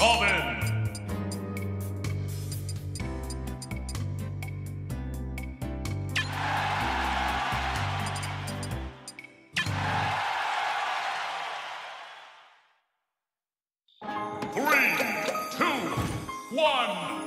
Robin! Three, two, one,